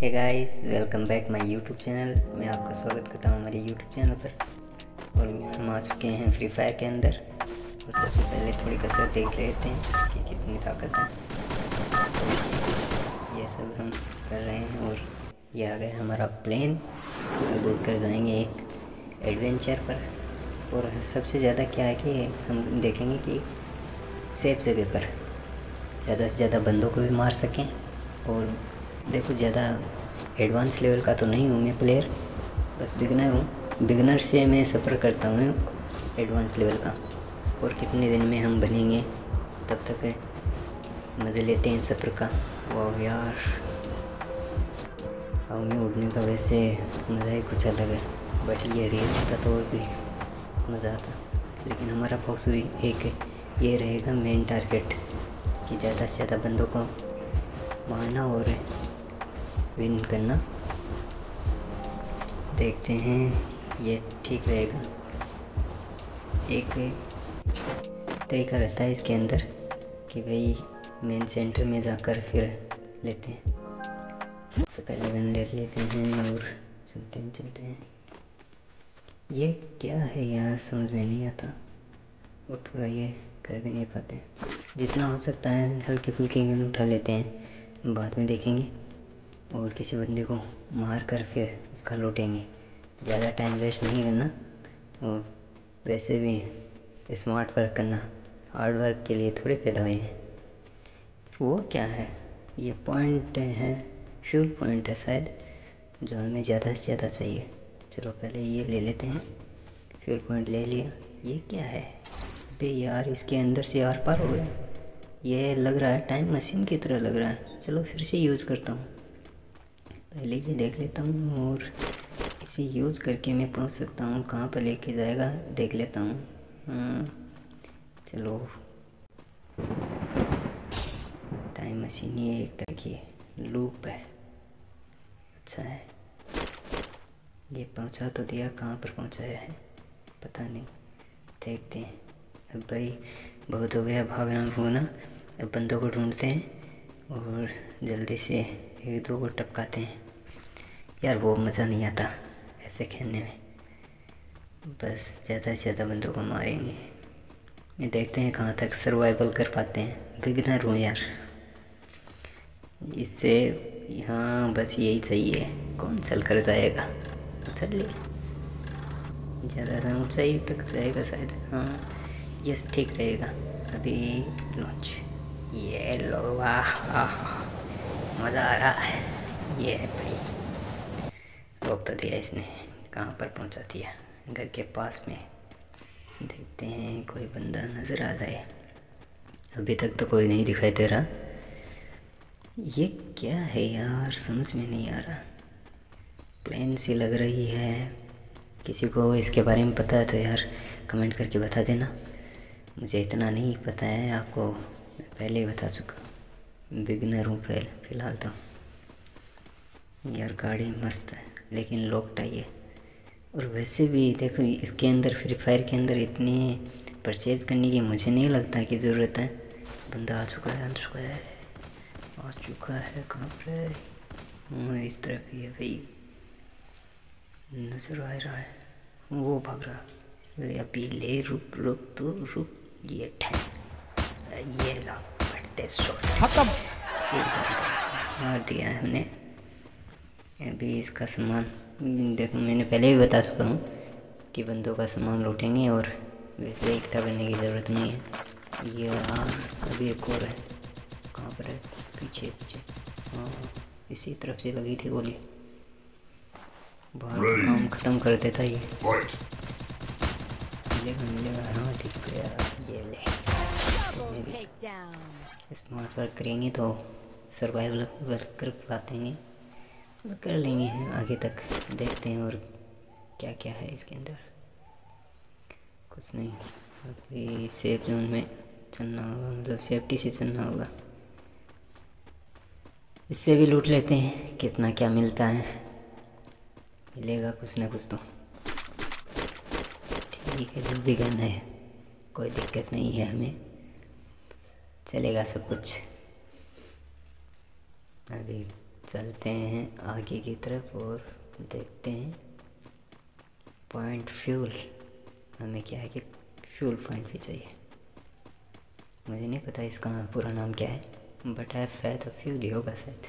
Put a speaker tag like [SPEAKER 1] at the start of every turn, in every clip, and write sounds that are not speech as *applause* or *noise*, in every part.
[SPEAKER 1] Hey guys welcome back my YouTube channel मैं आपका स्वागत करता हूँ हमारे यूट्यूब चैनल पर। और हम आ चुके हैं फ्री फायर के अंदर। और सबसे पहले थोड़ी कसरत देख लेते हैं कि कितनी ताकत है। ये सब हम कर रहे हैं और ये आ गया हमारा प्लेन अब उड़ कर जाएँगे एक एडवेंचर पर। और सबसे ज़्यादा क्या है कि हम देखेंगे कि सेफ़ जगह पर ज़्यादा से ज़्यादा बंदों को भी मार सकें। और देखो, ज़्यादा एडवांस लेवल का तो नहीं हूँ मैं प्लेयर बस बिगनर हूँ। बिगनर से मैं सफ़र करता हूँ एडवांस लेवल का। और कितने दिन में हम बनेंगे, तब तक मज़े लेते हैं सफ़र का। वाह यार। हवा में उड़ने का वैसे मज़ा ही कुछ अलग है। बट ये रियल होता तो और भी मज़ा आता लेकिन हमारा फोक्स भी एक ये रहेगा मेन टारगेट कि ज़्यादा से ज़्यादा बंदों को मारना और विन करना। देखते हैं, ये ठीक रहेगा। एक तरीका रहता है इसके अंदर कि भाई मेन सेंटर में जाकर फिर लेते हैं। तो पहले गन ले लेते हैं और चलते हैं चलते हैं। ये क्या है यार, समझ में नहीं आता। और थोड़ा ये कर भी नहीं पाते। जितना हो सकता है हल्की फुल्की गन उठा लेते हैं। बाद में देखेंगे। और किसी बंदे को मार कर फिर उसका लूटेंगे। ज़्यादा टाइम वेस्ट नहीं करना और वैसे भी स्मार्ट वर्क करना। हार्ड वर्क के लिए थोड़े पैदा हुए हैं। वो क्या है? ये पॉइंट है फ्यूल पॉइंट है शायद, जो हमें ज़्यादा से ज़्यादा चाहिए। चलो पहले ये ले लेते हैं। फ्यूल पॉइंट ले लिया। ये क्या है? बे यार, इसके अंदर से आर पार हो गया। ये लग रहा है टाइम मशीन की तरह लग रहा है। चलो फिर से यूज़ करता हूँ। पहले ये देख लेता हूँ और इसे यूज़ करके मैं पहुँच सकता हूँ कहाँ पर लेके जाएगा देख लेता हूँ। हाँ, चलो। टाइम मशीन ये एक तरह की लूप है। अच्छा है। ये पहुँचा तो दिया कहाँ पर पहुँचाया है पता नहीं। देखते हैं। अब भाई बहुत हो गया भागना भूगना अब बंदों को ढूंढते हैं और जल्दी से एक दो को टपकाते हैं। यार वो मज़ा नहीं आता ऐसे खेलने में। बस ज़्यादा से ज़्यादा बंदों को मारेंगे। ये देखते हैं कहाँ तक सर्वाइवल कर पाते हैं। बिगनर हूँ यार। इससे हाँ बस यही चाहिए। कौन चल कर जाएगा? तो चलिए ज़्यादा ऊंचाई तक जाएगा शायद। हाँ यस, ठीक रहेगा। अभी लॉन्च ये लो वाह। मज़ा आ रहा है। ये है भाई। रोक तो दिया इसने। कहाँ पर पहुँचा दिया? घर के पास में। देखते हैं, कोई बंदा नज़र आ जाए। अभी तक तो कोई नहीं दिखाई दे रहा। ये क्या है यार? समझ में नहीं आ रहा। प्लेन सी लग रही है। किसी को इसके बारे में पता है तो यार कमेंट करके बता देना। मुझे इतना नहीं पता है। आपको मैं पहले ही बता चुका बिगनर हूँ पहले फ़िलहाल तो। यार गाड़ी मस्त है, लेकिन है ये। और वैसे भी देखो, इसके अंदर फ्री फायर के अंदर इतनी परचेज़ करने की मुझे नहीं लगता कि ज़रूरत है। बंदा आ चुका है, आ चुका है, आ चुका है, कहाँ पर हाँ इस तरफ़ ही है भाई। नज़र आ रहा है, वो भाग रहा अभी ले, रुक रुक तो रुक, ये ठहर। ये ला। फटते शॉट
[SPEAKER 2] खत्म।
[SPEAKER 1] मार दिया है हमने। अभी इसका सामान। देखो मैंने पहले भी बता चुका हूँ कि बंदों का सामान लूटेंगे और वैसे इकट्ठा करने की ज़रूरत नहीं है। ये हाँ अभी एक और है। कहाँ पर है? पीछे पीछे। हाँ इसी तरफ़ से लगी थी गोली। बहुत काम ख़त्म कर देता ये। मिलेगा मिलेगा। हाँ ठीक गया ये ले। स्मार्ट वर्क करेंगे तो सर्वाइवल वर्क कर पातेंगे। और कर लेंगे, आगे तक देखते हैं और क्या क्या है इसके अंदर। कुछ नहीं। अभी सेफ़ जोन में चलना होगा मतलब सेफ्टी से चलना होगा। इससे भी लूट लेते हैं, कितना क्या मिलता है। मिलेगा कुछ ना कुछ तो। ठीक है, जो भी गन है, कोई दिक्कत नहीं है हमें। चलेगा सब कुछ। अभी चलते हैं आगे की तरफ़ और देखते हैं। पॉइंट फ्यूल हमें क्या है कि फ्यूल पॉइंट भी चाहिए। मुझे नहीं पता इसका पूरा नाम क्या है बट एफ़ है तो फ्यूल ही होगा शायद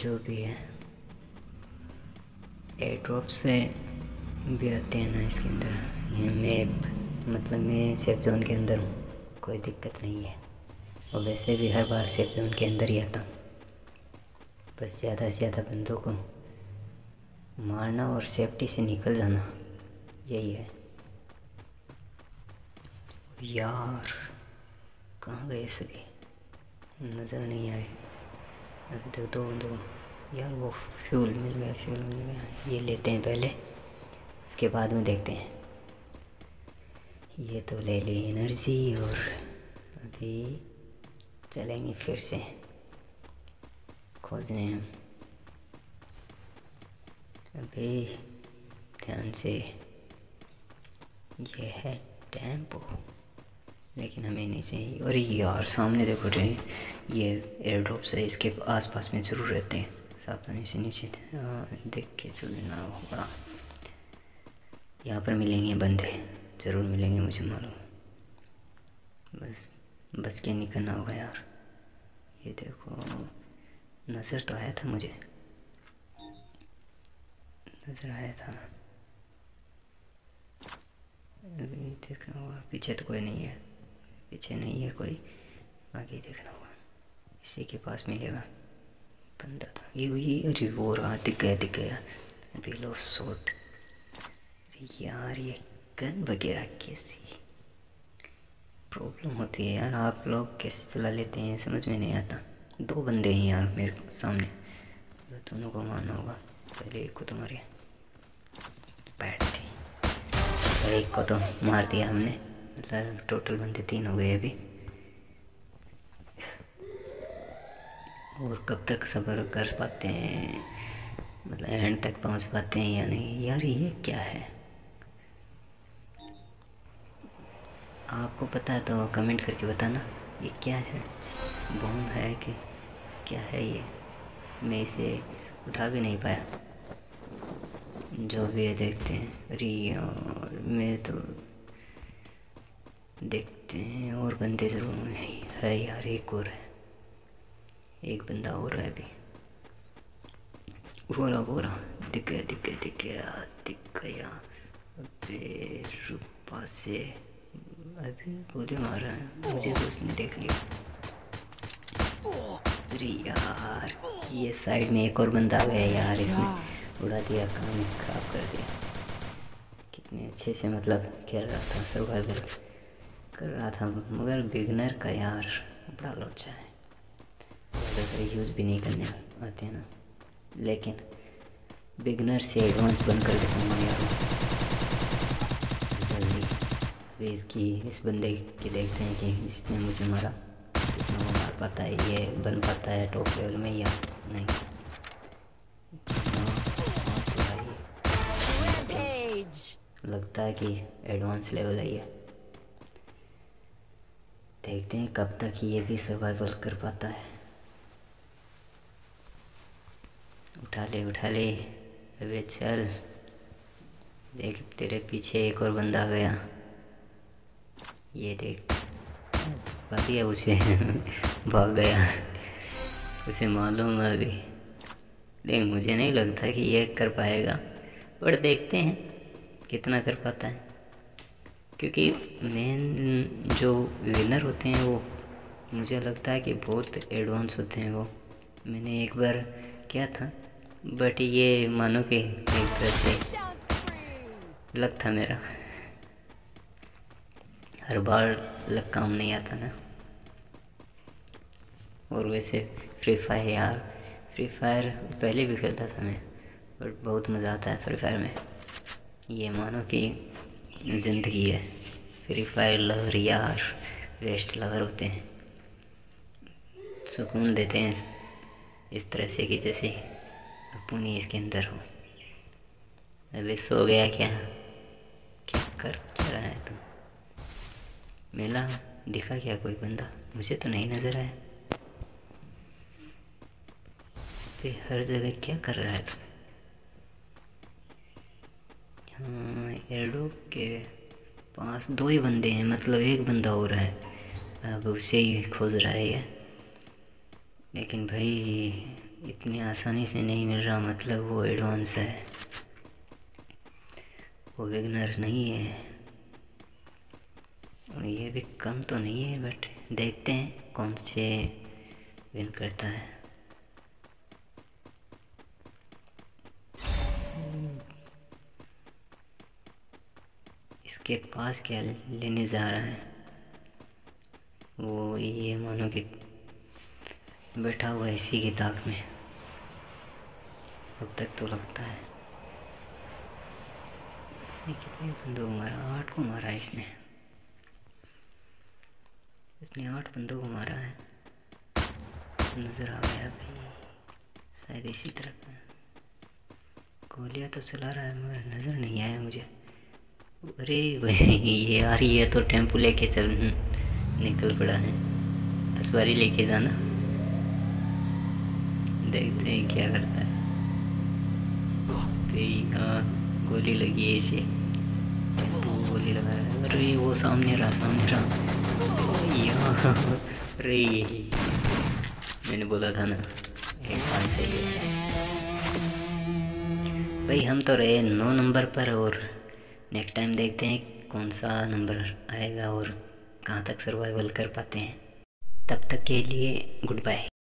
[SPEAKER 1] जो भी है। एयर ड्रॉप से भी आते हैं ना इसके अंदर। ये मैप मतलब मैं सेफ़ जोन के अंदर हूँ, कोई दिक्कत नहीं है। और वैसे भी हर बार सेफ़ जोन के अंदर ही आता बस ज़्यादा से ज़्यादा बंदों को मारना और सेफ्टी से निकल जाना, यही है। यार, कहाँ गए सभी? नज़र नहीं आए। अभी तक दो दो यार वो फ्यूल मिल गया फ्यूल मिल गया। ये लेते हैं पहले, इसके बाद में देखते हैं। ये तो ले ली एनर्जी और अभी चलेंगे फिर से। खोजने हम। अभी ध्यान से ये है टेंपो लेकिन हमें नहीं चाहिए। और यार सामने देखो ट्रेन ये एयर ड्रॉप्स है इसके आसपास में ज़रूर रहते हैं। सावधानी से नीचे हाँ, देख के चलना होगा। यहाँ पर मिलेंगे बंदे। ज़रूर मिलेंगे मुझे मालूम। बस बस के निकलना होगा यार। ये देखो, नज़र तो आया था मुझे। नज़र आया था। अभी देखना होगा, पीछे तो कोई नहीं है। पीछे नहीं है कोई, आगे देखना होगा। इसी के पास मिलेगा। बंदा था। ये ये अरे वो रहा दिख गया दिख गया। अभी लो, शॉट। यार, ये गन वगैरह कैसी? प्रॉब्लम होती है यार, आप लोग कैसे चला लेते हैं, समझ में नहीं आता। दो बंदे हैं यार मेरे सामने। तो दोनों को मारना होगा। पहले एक को तो मारिए। बैठ थी एक को तो मार दिया हमने। मतलब टोटल बंदे तीन हो गए अभी। और कब तक सफ़र कर पाते हैं? मतलब एंड तक पहुँच पाते हैं या नहीं? यार ये क्या है? आपको पता है तो कमेंट करके बताना ये क्या है? बॉम्ब है कि क्या है ये? मैं इसे उठा भी नहीं पाया। जो भी है देखते हैं। अरे यार मैं तो देखते हैं। और बंदे ज़रूर है। यार, एक और है। एक बंदा और है अभी। वो बोरा दिख गया दिख गया दिख गया दिख गया। रूपा से। अभी गोली मार रहा है। मुझे उसने देख लिया। अरे यार, ये साइड में एक और बंदा आ गया यार इसने। उड़ा दिया, काम खराब कर दिया। कितने अच्छे से मतलब खेल रहा था सर्वाइवल कर रहा था। मगर बिगनर का यार, बड़ा लोचा है। ज़्यादातर यूज़ भी नहीं करने आते हैं ना। लेकिन बिगनर से एडवांस बनकर दिखाऊँगा यार। अभी इसकी, इस बंदे की देखते हैं कि जिसने मुझे मारा। कितना वो मार पाता है, ये बन पाता है टॉप लेवल में या नहीं? लगता है कि एडवांस लेवल है ये। देखते हैं कब तक ये भी सर्वाइवल कर पाता है। उठा ले उठा ले। अबे चल। देख, तेरे पीछे एक और बंदा गया। ये देख। है उसे *laughs* भाग गया। उसे मालूम है अभी। देख मुझे नहीं लगता कि ये कर पाएगा पर देखते हैं कितना कर पाता है। क्योंकि मेन जो विनर होते हैं वो मुझे लगता है कि बहुत एडवांस होते हैं वो। मैंने एक बार किया था बट ये मानो कि एक तरह से लग था मेरा। हर बार लग काम नहीं आता ना। और वैसे फ्री फायर यार फ्री फायर पहले भी खेलता था मैं बट बहुत मज़ा आता है फ्री फायर में। ये मानो कि ज़िंदगी है। फ्री फायर लवर यार वेस्ट लवर होते हैं। सुकून देते हैं इस तरह से कि जैसे अपनी इसके अंदर हो। अभी सो गया क्या? क्या कर मेला? दिखा क्या कोई बंदा? मुझे तो नहीं नज़र आया। पे हर जगह क्या कर रहा है तू? हाँ एडो के पास दो ही बंदे हैं मतलब एक बंदा हो रहा है। अब उसे ही खोज रहा है ये। लेकिन भाई, इतनी आसानी से नहीं मिल रहा मतलब वो एडवांस है। वो विगनर नहीं है। और ये भी कम तो नहीं है बट देखते हैं कौन से विन करता है। इसके पास क्या लेने जा रहा है? वो ये मानो कि बैठा हुआ इसी की ताक में। अब तक तो लगता है। इसने कितने बंदों को मारा? आठ को मारा इसने। इसने आठ बंदों को मारा है। नज़र आ गया भाई। शायद इसी तरफ़ गोलियाँ तो चला रहा है, मगर नज़र नहीं आया मुझे। अरे भाई, ये आ रही है तो टेंपू लेके चल। निकल पड़ा है। असवारी लेके जाना। देखते हैं क्या करता है। हाँ गोली लगी है इसे। गोली लगा रहा है। अरे, वो सामने रहा सामने रहा। मैंने बोला था ना, एक बात सही है। भाई, हम तो रहे नौ नंबर पर और नेक्स्ट टाइम देखते हैं कौन सा नंबर आएगा और कहाँ तक सर्वाइवल कर पाते हैं। तब तक के लिए गुड बाय